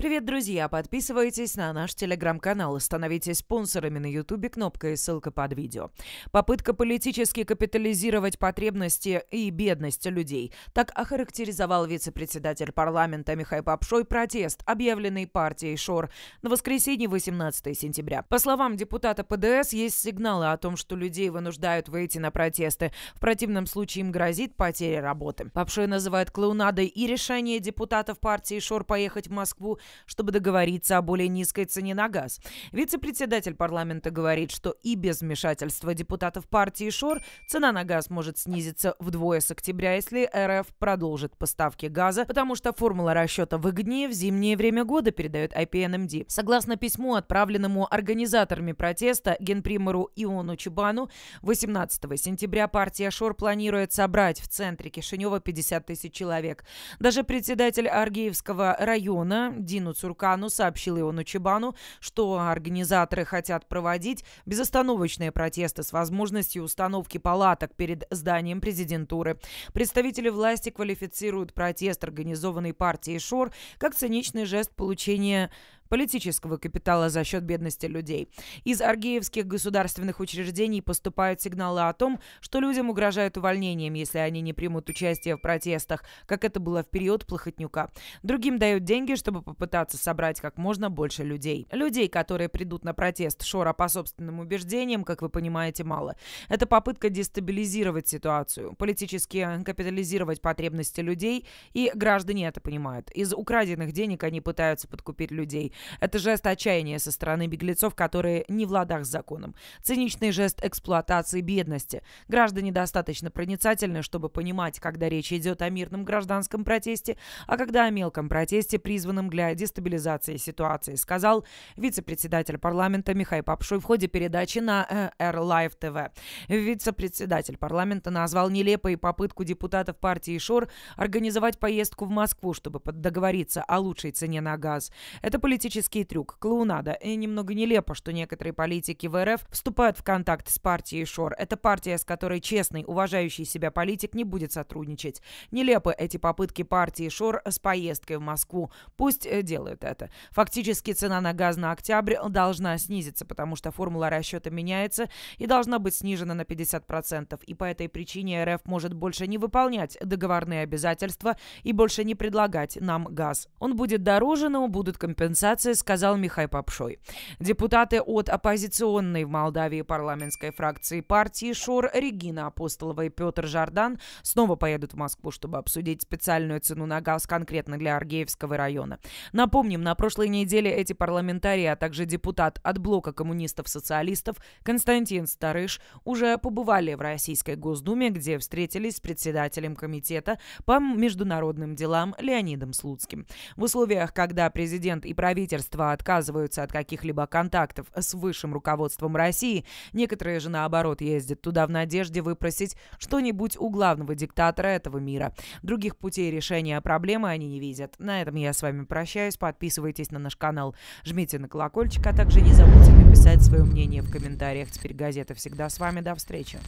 Привет, друзья! Подписывайтесь на наш телеграм-канал и становитесь спонсорами на ютубе, кнопка и ссылка под видео. Попытка политически капитализировать потребности и бедность людей. Так охарактеризовал вице-председатель парламента Михаил Попшой протест, объявленный партией ШОР на воскресенье 18 сентября. По словам депутата ПДС, есть сигналы о том, что людей вынуждают выйти на протесты. В противном случае им грозит потеря работы. Попшой называет клоунадой и решение депутатов партии ШОР поехать в Москву чтобы договориться о более низкой цене на газ. Вице-председатель парламента говорит, что и без вмешательства депутатов партии ШОР цена на газ может снизиться вдвое с октября, если РФ продолжит поставки газа, потому что формула расчета выгоднее в зимнее время года, передает IPNMD. Согласно письму, отправленному организаторами протеста генпримеру Иону Чубану, 18 сентября партия ШОР планирует собрать в центре Кишинева 50 тысяч человек. Даже председатель Аргеевского района Дин Дину Цуркану сообщил Иону Чебану, что организаторы хотят проводить безостановочные протесты с возможностью установки палаток перед зданием президентуры. Представители власти квалифицируют протест, организованный партией ШОР, как циничный жест получения политического капитала за счет бедности людей. Из аргеевских государственных учреждений поступают сигналы о том, что людям угрожают увольнением, если они не примут участие в протестах, как это было в период Плохотнюка. Другим дают деньги, чтобы попытаться собрать как можно больше людей. Людей, которые придут на протест Шора по собственным убеждениям, как вы понимаете, мало. Это попытка дестабилизировать ситуацию, политически капитализировать потребности людей, и граждане это понимают. Из украденных денег они пытаются подкупить людей. Это жест отчаяния со стороны беглецов, которые не в ладах с законом. Циничный жест эксплуатации бедности. Граждане достаточно проницательны, чтобы понимать, когда речь идет о мирном гражданском протесте, а когда о мелком протесте, призванном для дестабилизации ситуации, сказал вице-председатель парламента Михаил Попшой в ходе передачи на R-Live TV. Вице-председатель парламента назвал нелепой попытку депутатов партии ШОР организовать поездку в Москву, чтобы договориться о лучшей цене на газ. Это политический политический трюк, клоунада. И немного нелепо, что некоторые политики в РФ вступают в контакт с партией ШОР. Это партия, с которой честный, уважающий себя политик не будет сотрудничать. Нелепы эти попытки партии ШОР с поездкой в Москву. Пусть э, делают это. Фактически цена на газ на октябрь должна снизиться, потому что формула расчета меняется и должна быть снижена на 50%. И по этой причине РФ может больше не выполнять договорные обязательства и больше не предлагать нам газ. Он будет дороже, но будут компенсации Федерации, сказал Михай Попшой. Депутаты от оппозиционной в Молдавии парламентской фракции партии ШОР Регина Апостолова и Петр Жардан снова поедут в Москву, чтобы обсудить специальную цену на газ конкретно для Аргеевского района. Напомним, на прошлой неделе эти парламентарии, а также депутат от блока коммунистов-социалистов Константин Старыш уже побывали в Российской Госдуме, где встретились с председателем комитета по международным делам Леонидом Слуцким. В условиях, когда президент и правительство правительства отказываются от каких-либо контактов с высшим руководством России, некоторые же наоборот ездят туда в надежде выпросить что-нибудь у главного диктатора этого мира. Других путей решения проблемы они не видят. На этом я с вами прощаюсь. Подписывайтесь на наш канал, жмите на колокольчик, а также не забудьте написать свое мнение в комментариях. Теперь газета всегда с вами. До встречи.